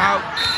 out.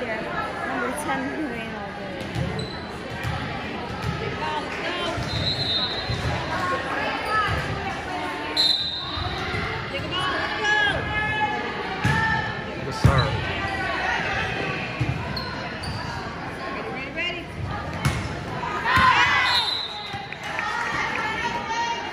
there. Number 10 Moreno.